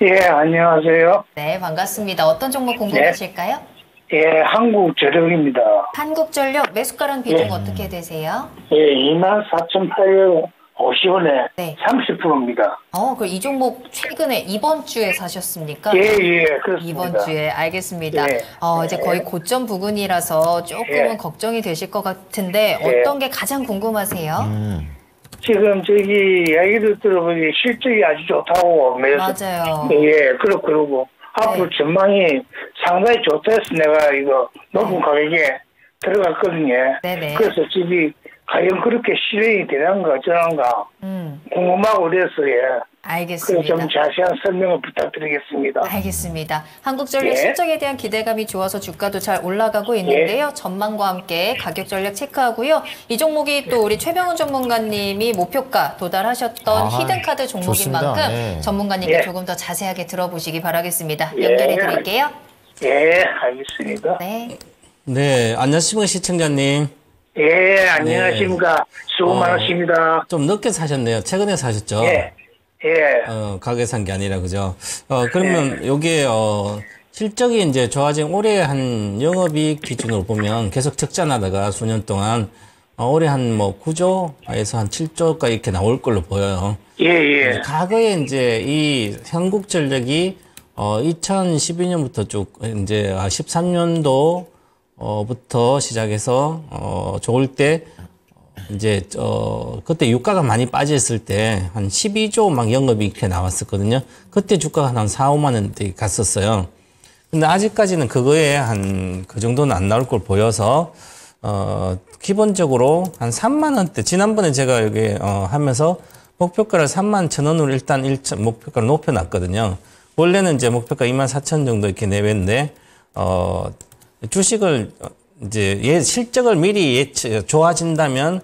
예, 안녕하세요. 네, 반갑습니다. 어떤 종목 궁금하실까요? 예, 한국저력입니다. 한국전력 매수가랑 비중 예. 어떻게 되세요? 예, 24,850원에 네. 30%입니다. 어, 그 이 종목 최근에 이번 주에 사셨습니까? 예, 예, 그렇습니다. 이번 주에 알겠습니다. 예. 어, 이제 거의 예. 고점 부근이라서 조금은 예. 걱정이 되실 것 같은데 예. 어떤 게 가장 궁금하세요? 지금 저기 이야기를 들어보니 실적이 아주 좋다고 매수. 맞아요. 예, 그렇고 그러고 앞으로 네. 전망이 상당히 좋다 해서 내가 이거 높은 가격에 들어갔거든요. 네네. 그래서 집이 과연 그렇게 실행이 되는가 어쩌는가 음, 궁금하고 그래서 예. 알겠습니다. 좀 자세한 설명을 부탁드리겠습니다. 알겠습니다. 한국전력 예. 실적에 대한 기대감이 좋아서 주가도 잘 올라가고 있는데요. 전망과 함께 가격 전략 체크하고요. 이 종목이 또 우리 최병훈 전문가님이 목표가 도달하셨던 아, 히든카드 종목인 좋습니다. 만큼 네. 전문가님께 예. 조금 더 자세하게 들어보시기 바라겠습니다. 예. 연결해 드릴게요. 예, 알겠습니다. 네. 네, 안녕하십니까 시청자님. 예, 안녕하십니까. 수고 어. 많으십니다. 좀 늦게 사셨네요. 최근에 사셨죠? 예, 예, 어, 가게 산 게 아니라 그죠? 어, 그러면 요게 어 실적이 이제 좋아진 올해 한 영업이익 기준으로 보면 계속 적자 나다가 수년 동안 어, 올해 한 뭐 9조에서 한 7조까지 이렇게 나올 걸로 보여요. 예, 예. 과거에 이제 이 한국전력이 어 2012년부터 쭉 이제 13년도 어부터 시작해서 어 좋을 때 이제 어 그때 유가가 많이 빠졌을 때 한 12조 막 영업이 이렇게 나왔었거든요. 그때 주가가 한 4, 5만 원대 갔었어요. 근데 아직까지는 그거에 한 그 정도는 안 나올 걸 보여서 어 기본적으로 한 3만 원대 지난번에 제가 여기 어 하면서 목표가를 3만 천 원으로 일단 일천 목표가를 높여 놨거든요. 원래는 이제 목표가 2만 4천 정도 이렇게 내외인데 어 주식을 어, 이제 예 실적을 미리 예측 좋아진다면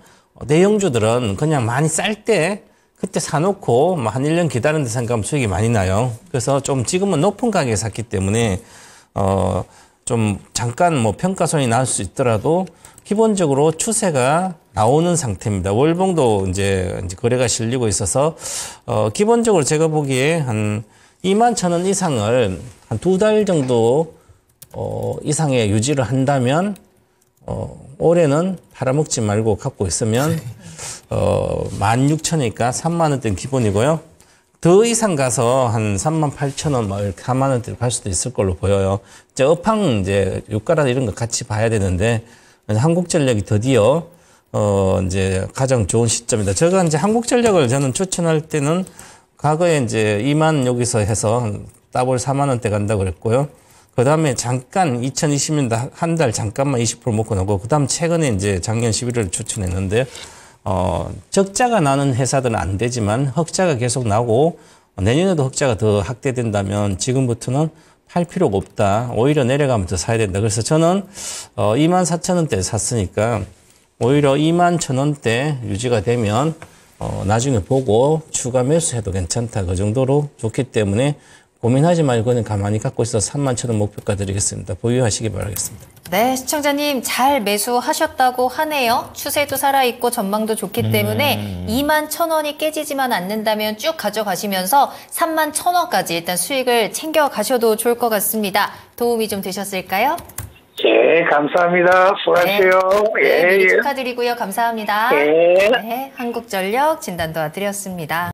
내용주들은 그냥 많이 쌀 때 그때 사놓고 뭐한 1년 기다리는 데 생각하면 수익이 많이 나요. 그래서 좀 지금은 높은 가격에 샀기 때문에 어 좀 잠깐 뭐 평가손이 나올 수 있더라도 기본적으로 추세가 나오는 상태입니다. 월봉도 이제, 이제 거래가 실리고 있어서 어 기본적으로 제가 보기에 한 2만 천 원 이상을 한 두 달 정도 어 이상의 유지를 한다면 어, 올해는 팔아먹지 말고 갖고 있으면 어, 16,000원이니까 3만 원대는 기본이고요. 더 이상 가서 한 3만 8천 원, 뭐 이렇게 4만 원대로 갈 수도 있을 걸로 보여요. 이제 업황 이제 유가라 이런 거 같이 봐야 되는데 한국전력이 드디어 어 이제 가장 좋은 시점이다. 제가 이제 한국전력을 저는 추천할 때는 과거에 이제 2만 여기서 해서 한 더블 4만 원대 간다고 그랬고요. 그 다음에 잠깐 2020년도 한달 잠깐만 20% 먹고 나고 그 다음 최근에 이제 작년 11월 추천했는데 어 적자가 나는 회사들은 안 되지만 흑자가 계속 나고 내년에도 흑자가 더 확대된다면 지금부터는 팔 필요가 없다. 오히려 내려가면서 사야 된다. 그래서 저는 어 2만 4천 원대 샀으니까 오히려 2만 천 원대 유지가 되면 어 나중에 보고 추가 매수해도 괜찮다. 그 정도로 좋기 때문에 고민하지 말고 그냥 가만히 갖고 있어서 3만 천원 목표가 드리겠습니다. 보유하시기 바라겠습니다. 네, 시청자님 잘 매수하셨다고 하네요. 추세도 살아있고 전망도 좋기 때문에 2만 천 원이 깨지지만 않는다면 쭉 가져가시면서 3만 천 원까지 일단 수익을 챙겨가셔도 좋을 것 같습니다. 도움이 좀 되셨을까요? 예, 감사합니다. 수고하세요. 네, 예, 미리 예. 축하드리고요. 감사합니다. 예. 네, 한국전력 진단 도와드렸습니다.